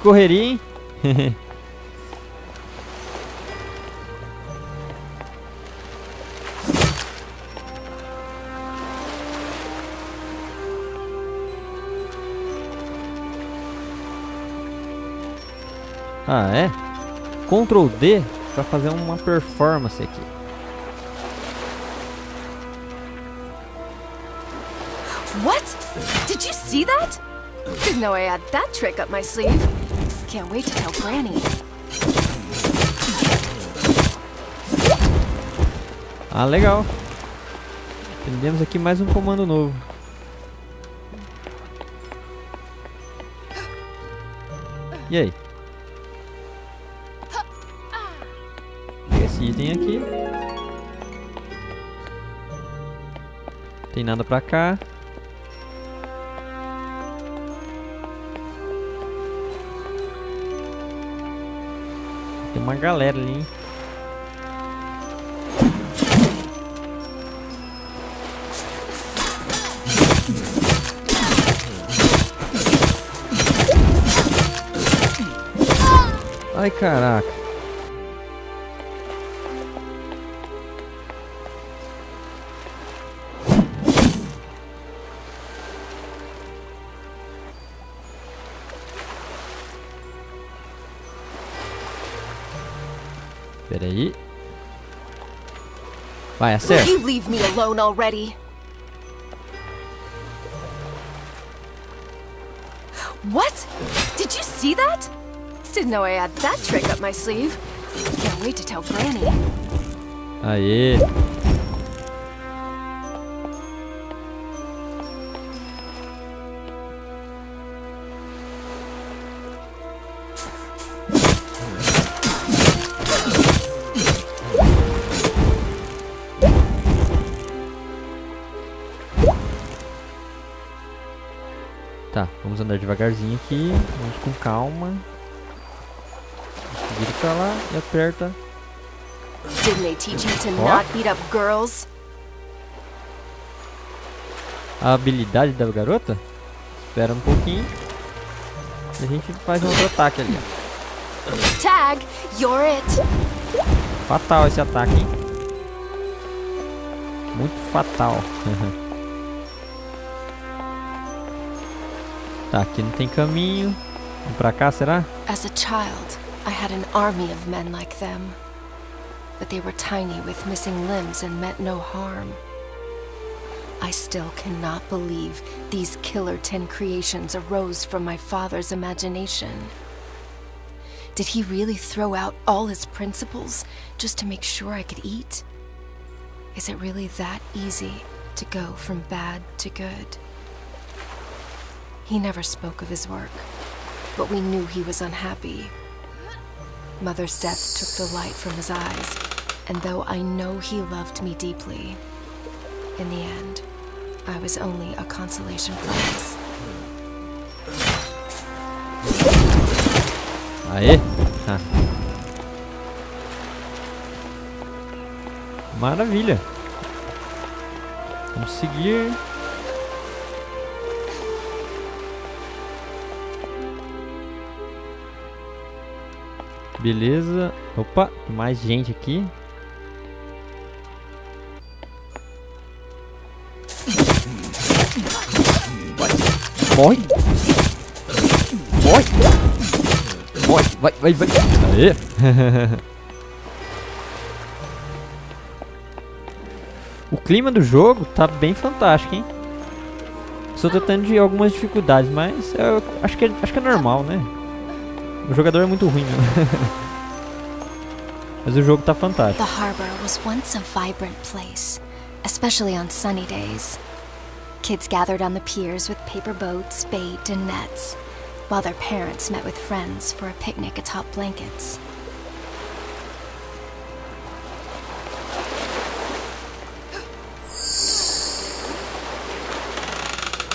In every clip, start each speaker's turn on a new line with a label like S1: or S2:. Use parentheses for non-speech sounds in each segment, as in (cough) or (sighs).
S1: Correria, hein? (laughs) ah, é? Ctrl D para fazer uma performance aqui.
S2: What? Did you see that? Didn't know I had that trick up my sleeve. Can't wait to tell Granny.
S1: Ah, legal. Aprendemos aqui mais um comando novo. E aí? Esse item aqui. Tem nada pra cá. Tem uma galera ali, hein? Ai, caraca. Vai,
S2: Will
S1: acerta.
S2: you leave me alone already? What? Did you see that? Didn't know I had that trick up my sleeve. Can't wait to tell Granny.
S1: Aê. Tá, vamos andar devagarzinho aqui. Vamos com calma. Vira pra lá e aperta.
S2: Didn't they teach you to
S1: What?
S2: not beat up girls?
S1: a habilidade da garota. Espera um pouquinho. E a gente faz um outro ataque ali.
S2: Tag, you're it.
S1: Fatal esse ataque, hein? Muito fatal. (laughs) tá, aqui não tem caminho. Vamos pra cá, será?
S2: As a child, I had an army of men like them. But they were tiny with missing limbs and meant no harm. I still cannot believe these Killer 10 creations arose from my father's imagination. Did he really throw out all his principles just to make sure I could eat? Is it really that easy to go from bad to good? He never spoke of his work, but we knew he was unhappy. Mother's death took the light from his eyes, and though I know he loved me deeply, in the end, I was only a consolation prize.
S1: Aê! Ah. Maravilha! Vamos seguir. Beleza. Opa, mais gente aqui. Morre! Morre! Morre! Vai, vai, vai! Aê! (laughs) o clima do jogo tá bem fantástico, hein? Estou tratando de algumas dificuldades, mas eu acho que é, acho que é normal, né? O jogador é muito ruim, né? (laughs) Mas o jogo tá fantástico.
S3: The harbor was once a vibrant place, especially on sunny days. Kids gathered on the piers with paper boats, bait, and nets, while their parents met with friends for a picnic atop blankets.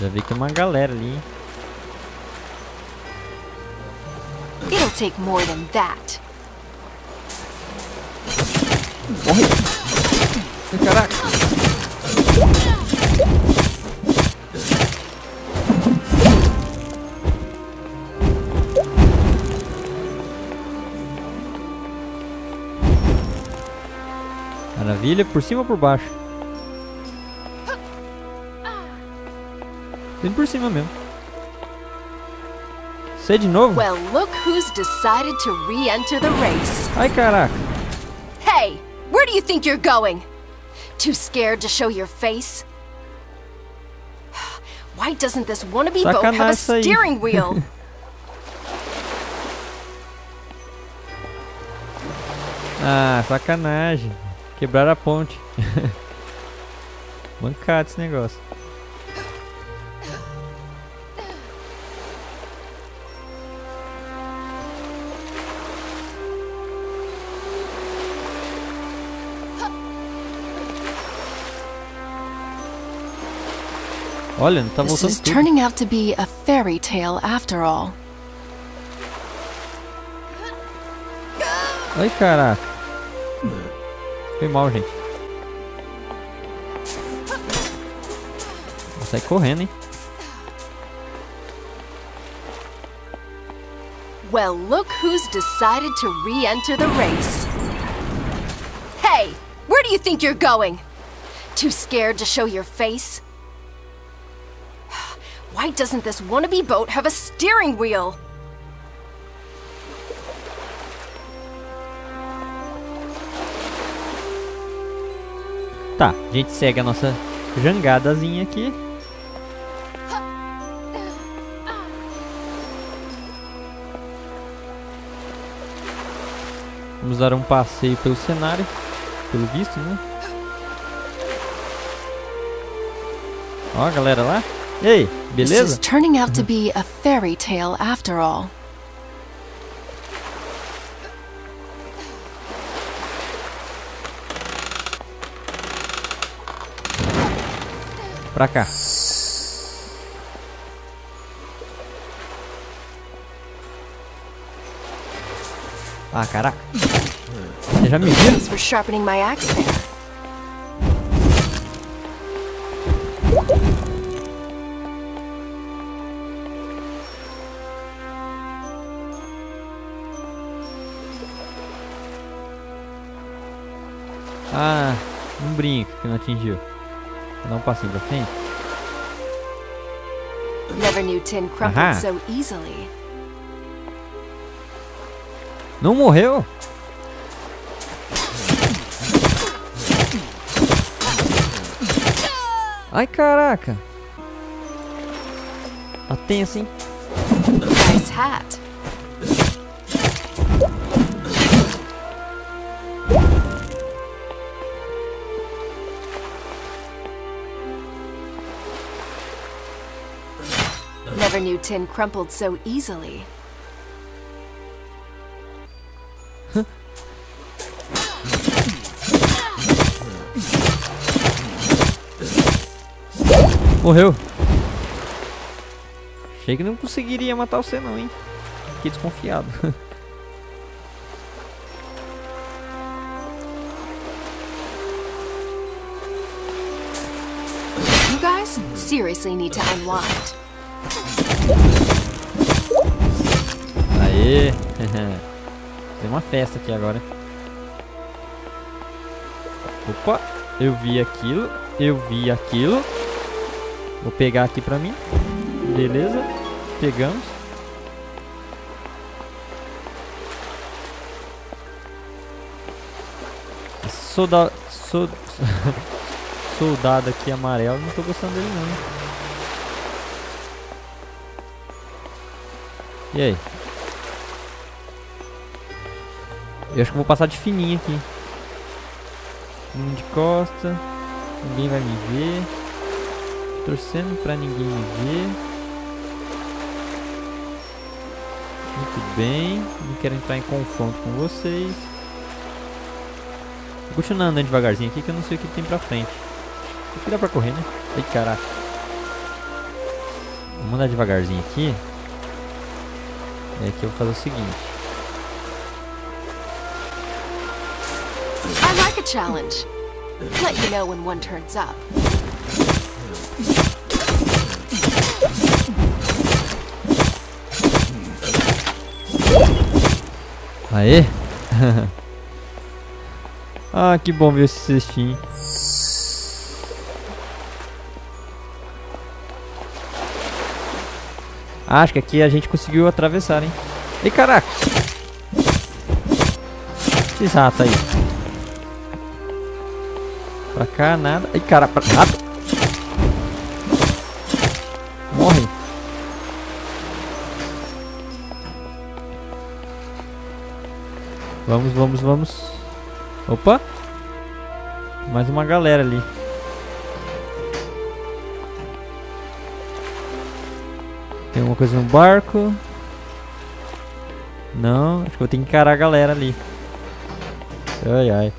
S1: Já vi que tem uma galera ali, hein?
S2: take more than that. Morre.
S1: Caraca. Maravilha, por cima ou por baixo? Bem por cima mesmo. Sei de novo?
S2: Well, look who's decided to re-enter the race.
S1: Ai, caraca.
S2: Hey, where do you think you're going? Too scared to show your face? (sighs) Why doesn't this wannabe boat have a steering wheel? (laughs)
S1: Ah, sacanagem. Quebraram a ponte. (laughs) Mancado esse negócio. Olha, não tá
S2: this is
S1: tudo.
S2: turning out to be a fairy tale after all.
S1: Ai, caraca. Foi mal, gente. Sair correndo, hein?
S2: Well, look who's decided to re-enter the race. Hey, where do you think you're going? Too scared to show your face? Doesn't this wannabe boat have a steering wheel?
S1: Tá, a gente segue a nossa jangadazinha aqui. Vamos dar um passeio pelo cenário, pelo visto, né? Ó a galera lá. E aí,
S2: This is
S1: beleza?
S2: turning out to be a fairy tale after all.
S1: Pra cá. Ah, caraca. Você já me viu? Brinco que não atingiu. Vou dar um passinho pra frente.
S2: Never knew tin crumpled so easily.
S1: Não morreu? Ai, caraca. Tá tenso, hein?
S2: Nice hat. Never knew tin crumpled so easily.
S1: Morreu. Achei que não conseguiria matar você não, hein? Fiquei desconfiado. (laughs)
S2: You guys seriously need to unwind.
S1: Aê! (laughs) Tem uma festa aqui agora. Opa! Eu vi aquilo, eu vi aquilo. Vou pegar aqui pra mim. Beleza. Pegamos. Esse Solda sol- (laughs) soldado aqui amarelo, não tô gostando dele não. E aí? Eu acho que eu vou passar de fininho aqui. Fininho de costa. Ninguém vai me ver. Torcendo pra ninguém me ver. Muito bem. Não quero entrar em confronto com vocês. Vou continuar andando devagarzinho aqui que eu não sei o que tem pra frente. Aqui dá pra correr, né? Ai, caraca. Vamos andar devagarzinho aqui. É que eu vou fazer o seguinte.
S2: I like a challenge. Let you know when one turns up.
S1: Aê! (laughs) Ah, que bom ver esse cestinho. Acho que aqui a gente conseguiu atravessar, hein? Ei, caraca! Esses ratos aí. Pra cá, nada. Ai, cara, pra... rato! Morre! Vamos, vamos, vamos. Opa! Mais uma galera ali. Tem alguma coisa no barco? Não, acho que eu tenho que encarar a galera ali. Ai, ai.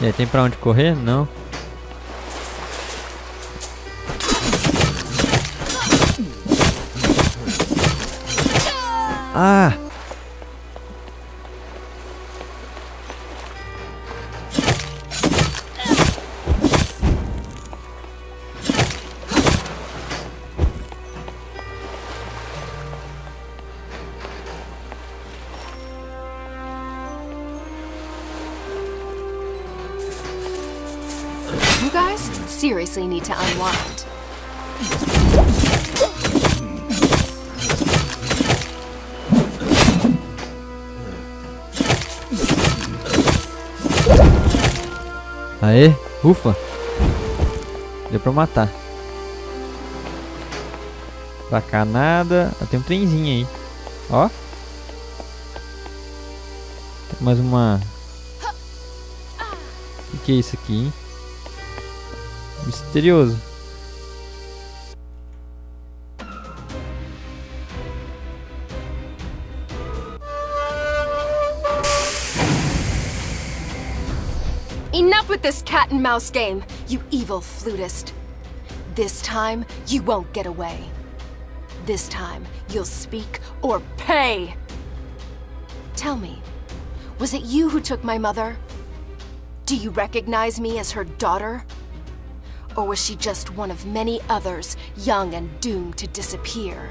S1: E aí, tem pra onde correr? Não. Ah!
S2: Seriously need to unwind.
S1: Aê, ufa. Deu pra matar. Pra cá nada. Ah, Tem um trenzinho aí. Ó. Tem mais uma... O que, que é isso aqui, hein? Misterioso.
S2: Enough with this cat and mouse game, you evil flutist. This time, you won't get away. This time, you'll speak or pay. Tell me, was it you who took my mother? Do you recognize me as her daughter? Or was she just one of many others, young and doomed to disappear?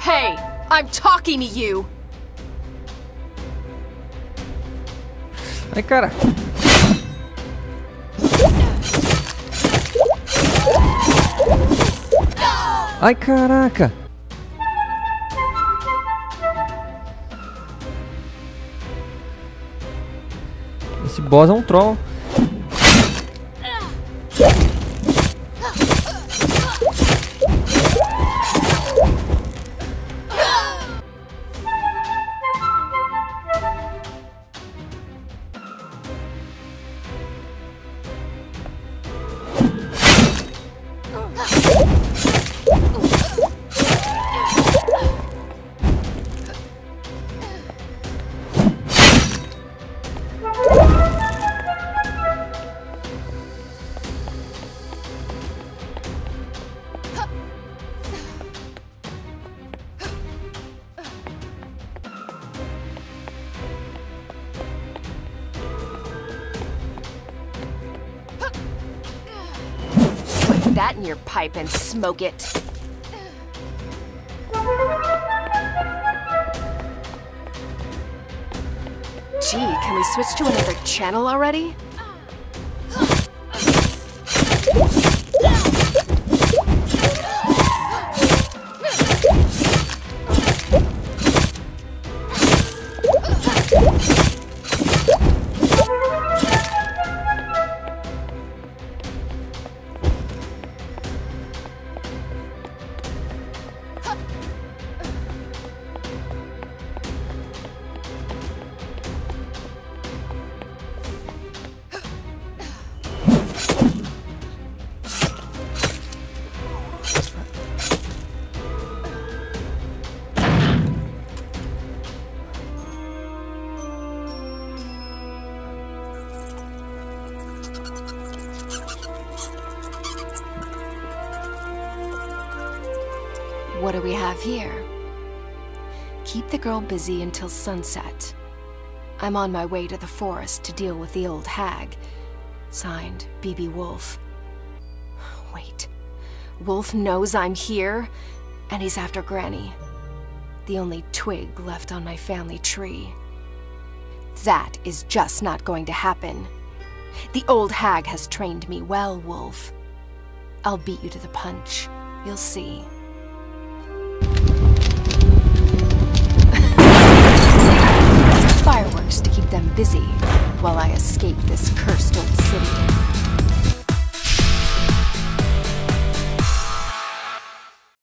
S2: Hey, I'm talking to you!
S1: Ai, cara. Ai, caraca. Esse boss é um troll.
S2: That in your pipe and smoke it. Gee, can we switch to another channel already? What do we have here? Keep the girl busy until sunset. I'm on my way to the forest to deal with the old hag. Signed, B.B. Wolf. Wait. Wolf knows I'm here, and he's after Granny. The only twig left on my family tree. That is just not going to happen. The old hag has trained me well, Wolf. I'll beat you to the punch. You'll see. fireworks to keep them busy while I escape this cursed old city.